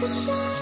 the shine.